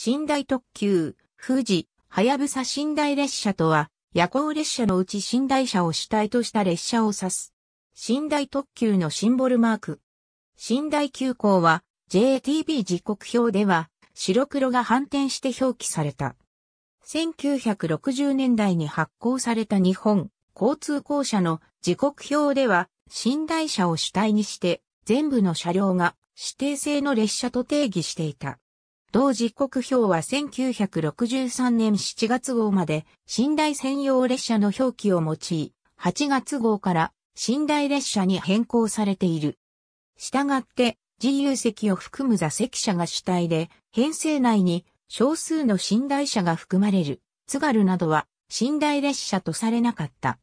寝台特急、富士、はやぶさ寝台列車とは、夜行列車のうち寝台車を主体とした列車を指す。寝台特急のシンボルマーク。寝台急行は、JTB 時刻表では、白黒が反転して表記された。1960年代に発行された日本交通公社の時刻表では、寝台車を主体にして、全部の車両が指定制の列車と定義していた。同時刻表は1963年7月号まで寝台専用列車の表記を用い、8月号から寝台列車に変更されている。したがって、自由席を含む座席車が主体で、編成内に少数の寝台車が含まれる、津軽などは寝台列車とされなかった。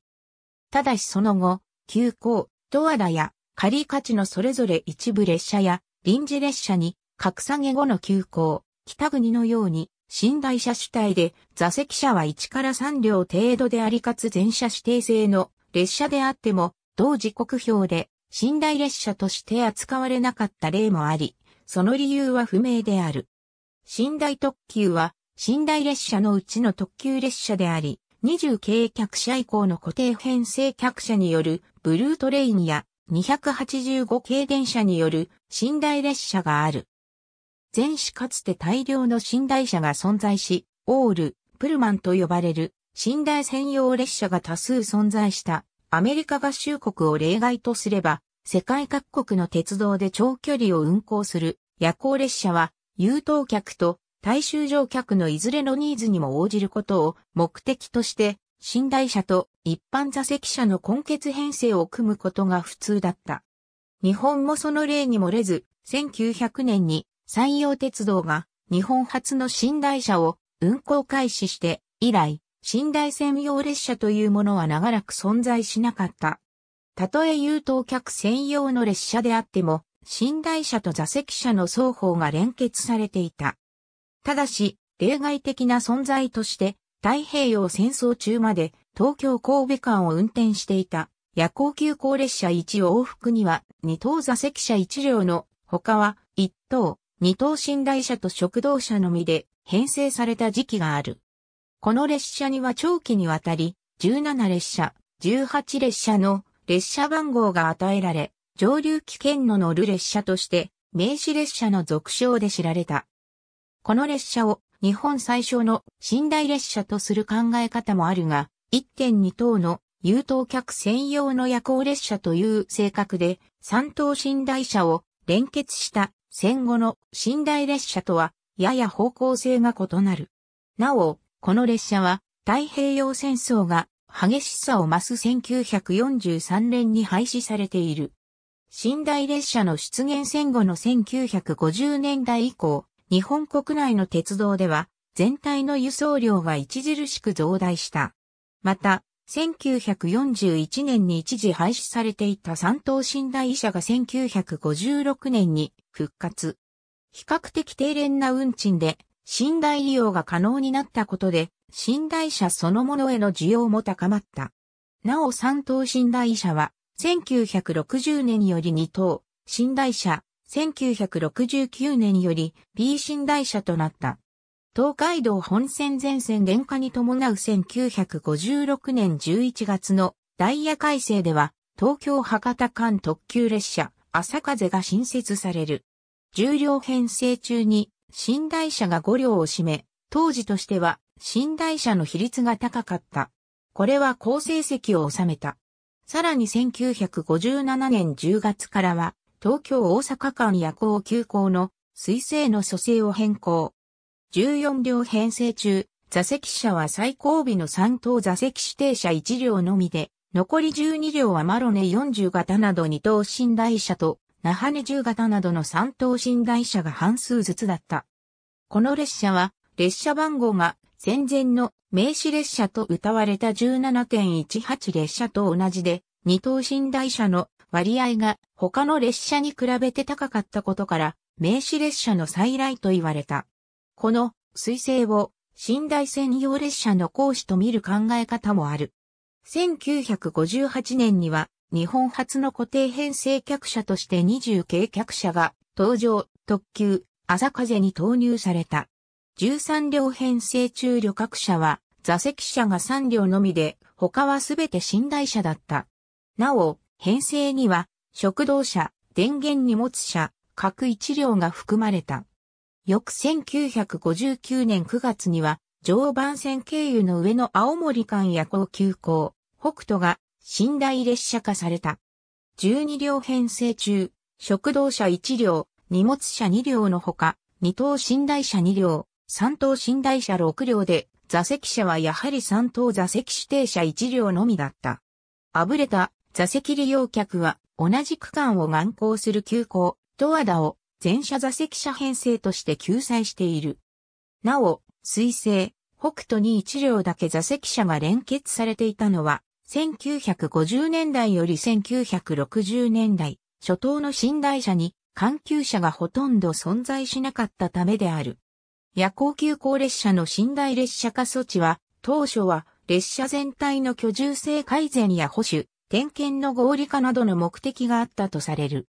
ただしその後、急行、十和田や仮勝ちのそれぞれ一部列車や臨時列車に格下げ後の急行、北国のように、寝台車主体で座席車は1から3両程度でありかつ全車指定制の列車であっても、同時刻表で寝台列車として扱われなかった例もあり、その理由は不明である。寝台特急は寝台列車のうちの特急列車であり、20系客車以降の固定編成客車によるブルートレインや285系電車による寝台列車がある。前史かつて大量の寝台車が存在し、オール、プルマンと呼ばれる寝台専用列車が多数存在したアメリカ合衆国を例外とすれば、世界各国の鉄道で長距離を運行する夜行列車は、優等客と大衆乗客のいずれのニーズにも応じることを目的として、寝台車と一般座席車の根結編成を組むことが普通だった。日本もその例に漏れず、1900年に山陽鉄道が日本初の寝台車を運行開始して以来、寝台専用列車というものは長らく存在しなかった。たとえ優等客専用の列車であっても、寝台車と座席車の双方が連結されていた。ただし、例外的な存在として、太平洋戦争中まで東京神戸間を運転していた夜行急行列車1往復には2等座席車1両の他は1等二等寝台車と食堂車のみで編成された時期がある。この列車には長期にわたり、17列車、18列車の列車番号が与えられ、上流危険の乗る列車として、名刺列車の俗称で知られた。この列車を日本最小の寝台列車とする考え方もあるが、1.2等の優等客専用の夜行列車という性格で、3等寝台車を連結した戦後の寝台列車とはやや方向性が異なる。なお、この列車は太平洋戦争が激しさを増す1943年に廃止されている。寝台列車の出現戦後の1950年代以降、日本国内の鉄道では全体の輸送量が著しく増大した。また、1941年に一時廃止されていた三等寝台車が1956年に復活。比較的低廉な運賃で寝台利用が可能になったことで寝台車そのものへの需要も高まった。なお三等寝台車は1960年より二等寝台車、1969年より B 寝台車となった。東海道本線全線電化に伴う1956年11月のダイヤ改正では、東京博多間特急列車、朝風が新設される。重量編成中に、寝台車が5両を占め、当時としては、寝台車の比率が高かった。これは好成績を収めた。さらに1957年10月からは、東京大阪間夜行急行の水星の蘇生を変更。14両編成中、座席車は最後尾の3等座席指定車1両のみで、残り12両はマロネ40型など2等寝台車と、那覇根10型などの3等寝台車が半数ずつだった。この列車は、列車番号が戦前の名刺列車と歌われた17.18列車と同じで、2等寝台車の割合が他の列車に比べて高かったことから、名刺列車の再来と言われた。この水星を寝台専用列車の講師と見る考え方もある。1958年には日本初の固定編成客車として20系客車が登場、特急、朝風に投入された。13両編成中旅客車は座席車が3両のみで他はすべて寝台車だった。なお、編成には食堂車、電源荷物車、各1両が含まれた。翌1959年9月には常磐線経由の上の青森間夜行急行、北斗が寝台列車化された。12両編成中、食堂車1両、荷物車2両のほか、2等寝台車2両、3等寝台車6両で、座席車はやはり3等座席指定車1両のみだった。あぶれた座席利用客は同じ区間を難航する急行、ドアダを全車座席車編成として救済している。なお、水星、北斗に1両だけ座席車が連結されていたのは、1950年代より1960年代、初頭の寝台車に環球車がほとんど存在しなかったためである。夜行急行列車の寝台列車化措置は、当初は列車全体の居住性改善や保守、点検の合理化などの目的があったとされる。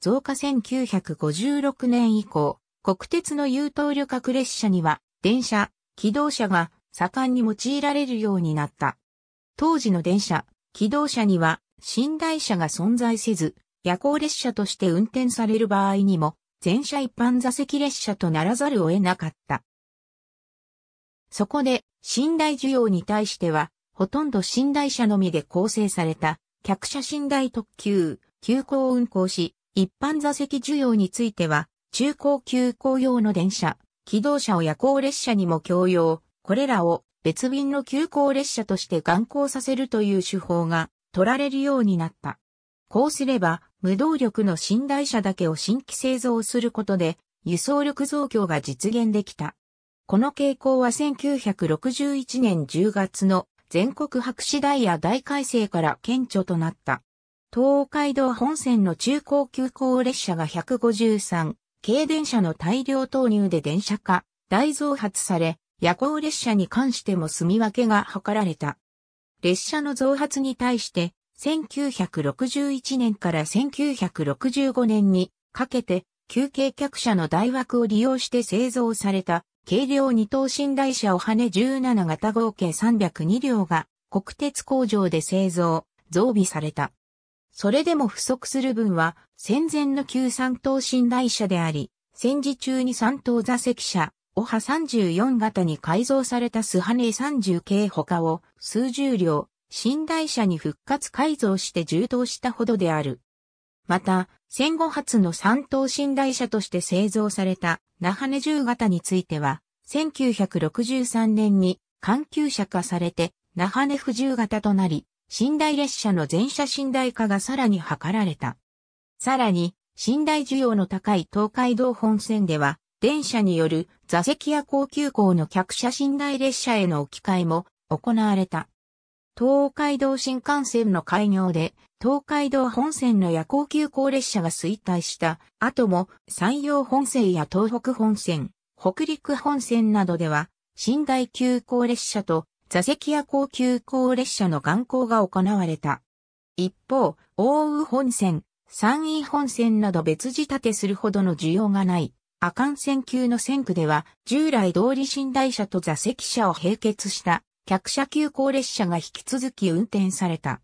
増加1956年以降、国鉄の優等旅客列車には、電車、機動車が盛んに用いられるようになった。当時の電車、機動車には寝台車が存在せず、夜行列車として運転される場合にも、全車一般座席列車とならざるを得なかった。そこで、寝台需要に対しては、ほとんど寝台車のみで構成された、客車寝台特急、急行運行し、一般座席需要については、中高急行用の電車、機動車を夜行列車にも共用、これらを別便の急行列車として眼行させるという手法が取られるようになった。こうすれば、無動力の寝台車だけを新規製造することで、輸送力増強が実現できた。この傾向は1961年10月の全国白紙ダイヤ大改正から顕著となった。東海道本線の中高急行列車が153、軽電車の大量投入で電車化、大増発され、夜行列車に関しても住み分けが図られた。列車の増発に対して、1961年から1965年にかけて、休憩客車の大枠を利用して製造された、軽量二等寝台車を羽17型合計302両が、国鉄工場で製造、増備された。それでも不足する分は、戦前の旧三等寝台車であり、戦時中に三等座席車、オハ34型に改造されたスハネ30系他を数十両、寝台車に復活改造して充当したほどである。また、戦後初の三等寝台車として製造された那覇根10型については、1963年に環球車化されて那覇根不10型となり、寝台列車の全車寝台化がさらに図られた。さらに、寝台需要の高い東海道本線では、電車による座席や高級校の客車寝台列車への置き換えも行われた。東海道新幹線の開業で、東海道本線の夜行急行列車が衰退した後も、山陽本線や東北本線、北陸本線などでは、寝台急行列車と座席や高級行列車の眼行が行われた。一方、大宇本線、山陰本線など別仕立てするほどの需要がない阿寒線級の線区では、従来通り寝台車と座席車を並結した客車急行列車が引き続き運転された。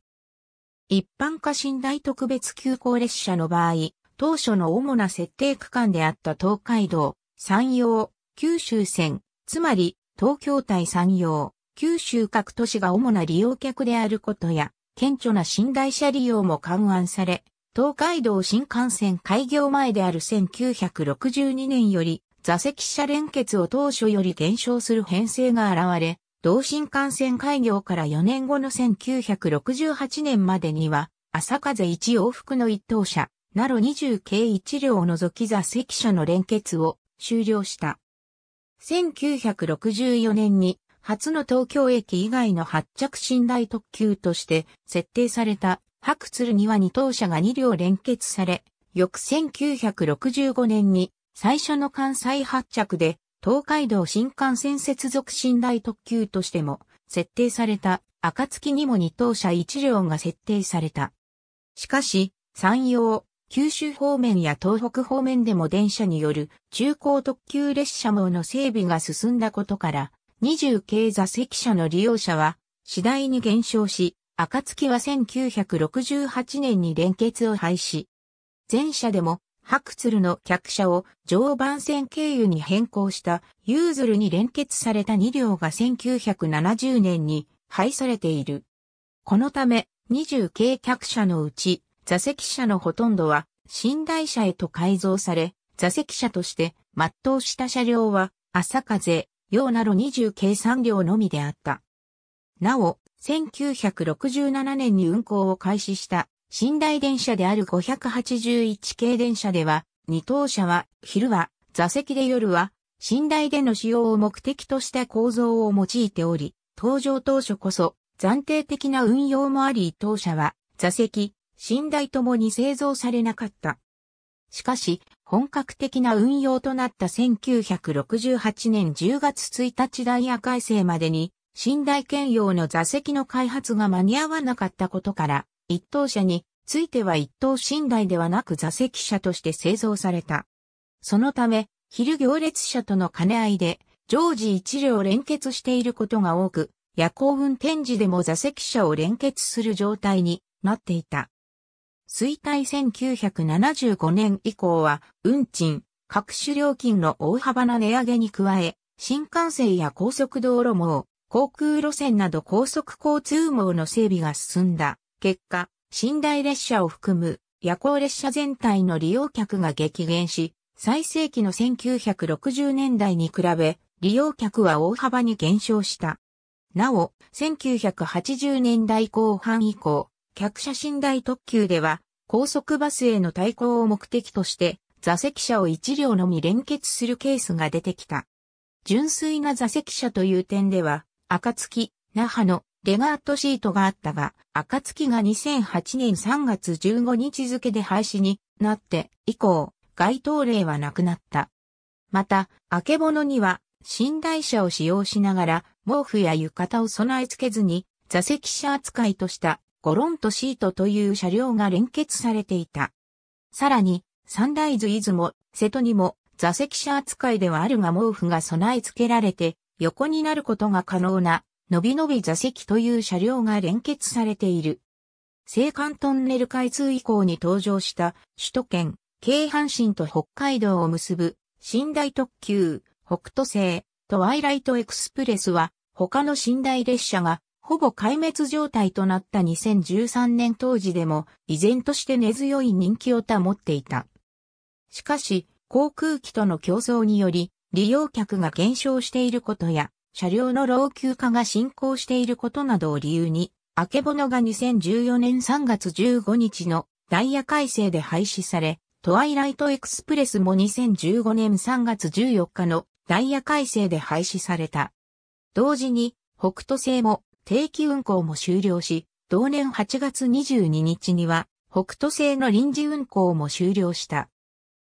一般化寝台特別急行列車の場合、当初の主な設定区間であった東海道、山陽、九州線、つまり東京対山陽、九州各都市が主な利用客であることや、顕著な寝台車利用も勘案され、東海道新幹線開業前である1962年より座席車連結を当初より減少する編成が現れ、同新幹線開業から4年後の1968年までには、朝風1往復の一等車、なろ20系1両を除き座席車の連結を終了した。1964年に初の東京駅以外の発着寝台特急として設定された白鶴には2等車が2両連結され、翌1965年に最初の関西発着で東海道新幹線接続寝台特急としても設定された暁にも2等車1両が設定された。しかし、山陽、九州方面や東北方面でも電車による中高特急列車網の整備が進んだことから、20系座席車の利用者は次第に減少し、暁は1968年に連結を廃止。前車でも白鶴の客車を常磐線経由に変更したユーズルに連結された2両が1970年に廃されている。このため20系客車のうち座席車のほとんどは寝台車へと改造され、座席車として全うした車両は朝風、陽など20系3両のみであった。なお、1967年に運行を開始した寝台電車である581系電車では、二等車は昼は座席で夜は寝台での使用を目的とした構造を用いており、登場当初こそ暫定的な運用もあり一等車は座席、寝台ともに製造されなかった。しかし、本格的な運用となった1968年10月1日ダイヤ改正までに、寝台兼用の座席の開発が間に合わなかったことから、一等車については一等寝台ではなく座席車として製造された。そのため、昼行列車との兼ね合いで、常時一両連結していることが多く、夜行運転時でも座席車を連結する状態になっていた。衰退1975年以降は、運賃、各種料金の大幅な値上げに加え、新幹線や高速道路網、航空路線など高速交通網の整備が進んだ。結果、寝台列車を含む夜行列車全体の利用客が激減し、最盛期の1960年代に比べ、利用客は大幅に減少した。なお、1980年代後半以降、客車寝台特急では、高速バスへの対抗を目的として、座席車を一両のみ連結するケースが出てきた。純粋な座席車という点では、暁、那覇のレガートシートがあったが、暁が2008年3月15日付で廃止になって以降、該当例はなくなった。また、あけぼのには、寝台車を使用しながら、毛布や浴衣を備え付けずに、座席車扱いとしたゴロントシートという車両が連結されていた。さらに、サンライズ出雲、瀬戸にも座席車扱いではあるが毛布が備え付けられて横になることが可能な、のびのび座席という車両が連結されている。青函トンネル開通以降に登場した首都圏、京阪神と北海道を結ぶ寝台特急、北斗星、とワイライトエクスプレスは他の寝台列車がほぼ壊滅状態となった2013年当時でも依然として根強い人気を保っていた。しかし、航空機との競争により利用客が減少していることや車両の老朽化が進行していることなどを理由に、あけぼのが2014年3月15日のダイヤ改正で廃止され、トワイライトエクスプレスも2015年3月14日のダイヤ改正で廃止された。同時に、北斗星も定期運行も終了し、同年8月22日には、北斗星の臨時運行も終了した。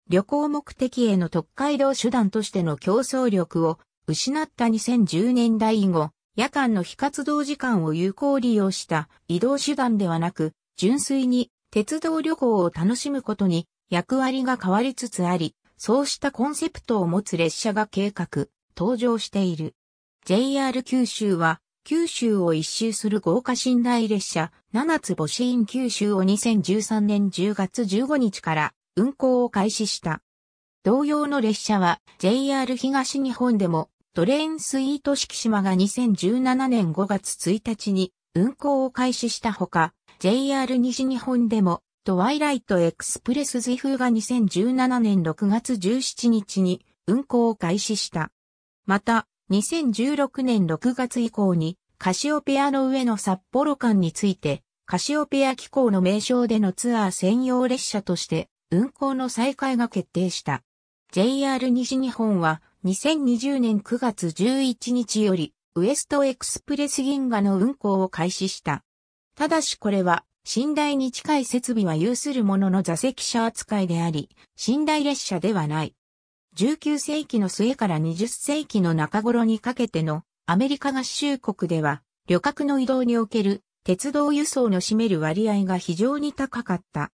旅行目的への特海道手段としての競争力を失った2010年代以後、夜間の非活動時間を有効利用した移動手段ではなく、純粋に鉄道旅行を楽しむことに役割が変わりつつあり、そうしたコンセプトを持つ列車が計画、登場している。JR 九州は九州を一周する豪華寝台列車、ななつ星 in 九州を2013年10月15日から運行を開始した。同様の列車は JR 東日本でもトランスイート四季島が2017年5月1日に運行を開始したほか、JR 西日本でもトワイライトエクスプレス瑞風が2017年6月17日に運行を開始した。また、2016年6月以降にカシオペアの上の札幌間についてカシオペア機構の名称でのツアー専用列車として運行の再開が決定した。JR 西日本は2020年9月11日よりウエストエクスプレス銀河の運行を開始した。ただしこれは寝台に近い設備は有するものの座席車扱いであり、寝台列車ではない。19世紀の末から20世紀の中頃にかけてのアメリカ合衆国では旅客の移動における鉄道輸送の占める割合が非常に高かった。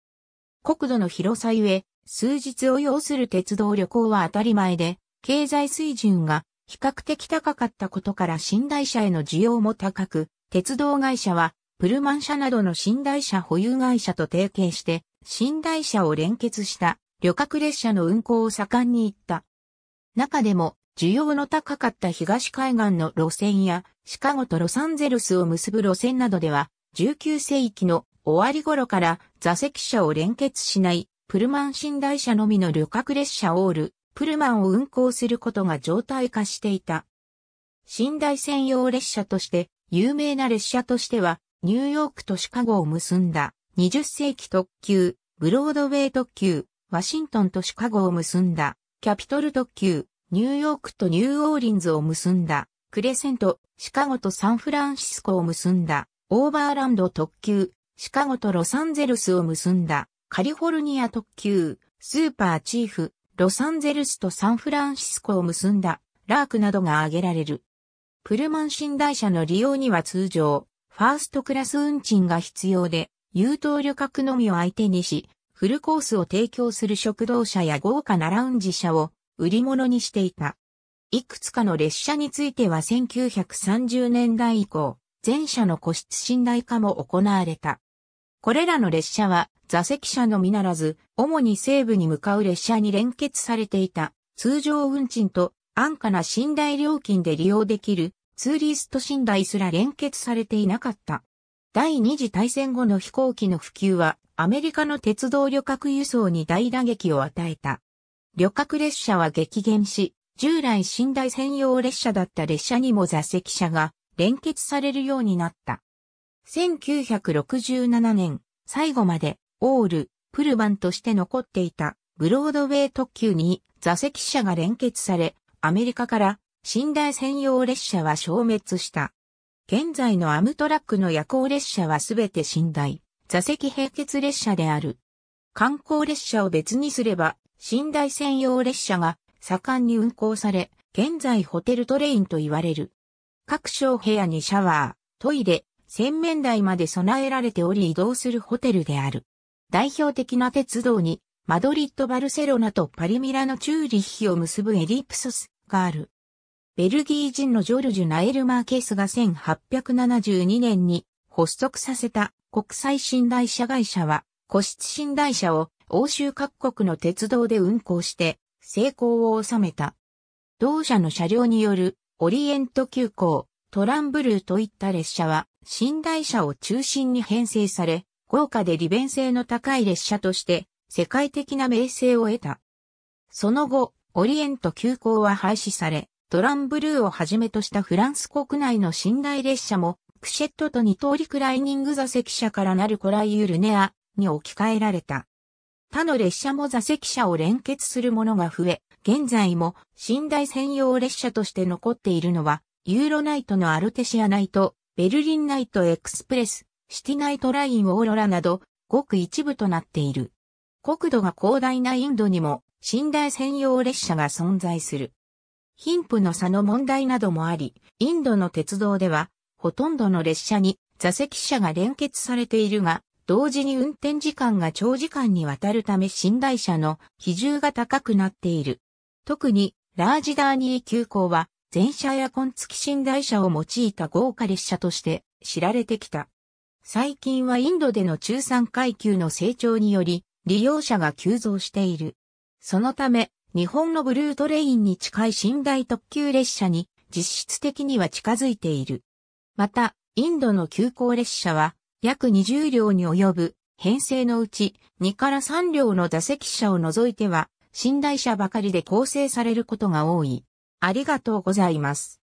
国土の広さゆえ、数日を要する鉄道旅行は当たり前で、経済水準が比較的高かったことから寝台車への需要も高く、鉄道会社はプルマン車などの寝台車保有会社と提携して、寝台車を連結した旅客列車の運行を盛んに行った。中でも、需要の高かった東海岸の路線や、シカゴとロサンゼルスを結ぶ路線などでは、19世紀の終わり頃から座席車を連結しない、プルマン寝台車のみの旅客列車オール、プルマンを運行することが常態化していた。寝台専用列車として有名な列車としてはニューヨークとシカゴを結んだ20世紀特急、ブロードウェイ特急、ワシントンとシカゴを結んだ。キャピトル特急、ニューヨークとニューオーリンズを結んだ。クレセント、シカゴとサンフランシスコを結んだ。オーバーランド特急、シカゴとロサンゼルスを結んだ。カリフォルニア特急、スーパーチーフ、ロサンゼルスとサンフランシスコを結んだ。ラークなどが挙げられる。プルマン寝台車の利用には通常、ファーストクラス運賃が必要で、優等旅客のみを相手にし、フルコースを提供する食堂車や豪華なラウンジ車を売り物にしていた。いくつかの列車については1930年代以降、全車の個室寝台化も行われた。これらの列車は座席車のみならず、主に西部に向かう列車に連結されていた通常運賃と安価な寝台料金で利用できるツーリスト寝台すら連結されていなかった。第二次大戦後の飛行機の普及は、アメリカの鉄道旅客輸送に大打撃を与えた。旅客列車は激減し、従来寝台専用列車だった列車にも座席車が連結されるようになった。1967年、最後まで、オール、プルバンとして残っていた、ブロードウェイ特急に座席車が連結され、アメリカから寝台専用列車は消滅した。現在のアムトラックの夜行列車はすべて寝台、座席並結列車である。観光列車を別にすれば、寝台専用列車が盛んに運行され、現在ホテルトレインと言われる。各小部屋にシャワー、トイレ、洗面台まで備えられており移動するホテルである。代表的な鉄道に、マドリッド・バルセロナとパリミラのチューリッヒを結ぶエリプソスがある。ベルギー人のジョルジュ・ナエルマーケースが1872年に発足させた国際寝台車会社は、個室寝台車を欧州各国の鉄道で運行して成功を収めた。同社の車両によるオリエント急行、トランブルーといった列車は寝台車を中心に編成され、豪華で利便性の高い列車として世界的な名声を得た。その後、オリエント急行は廃止され、トランブルーをはじめとしたフランス国内の寝台列車も、クシェットと二等リクライニング座席車からなるコライユルネアに置き換えられた。他の列車も座席車を連結するものが増え、現在も寝台専用列車として残っているのは、ユーロナイトのアルテシアナイト、ベルリンナイトエクスプレス、シティナイトラインオーロラなど、ごく一部となっている。国土が広大なインドにも、寝台専用列車が存在する。貧富の差の問題などもあり、インドの鉄道では、ほとんどの列車に座席車が連結されているが、同時に運転時間が長時間にわたるため寝台車の比重が高くなっている。特に、ラージダーニー急行は、全車エアコン付き寝台車を用いた豪華列車として知られてきた。最近はインドでの中産階級の成長により、利用者が急増している。そのため、日本のブルートレインに近い寝台特急列車に実質的には近づいている。また、インドの急行列車は約20両に及ぶ編成のうち2から3両の座席車を除いては寝台車ばかりで構成されることが多い。ありがとうございます。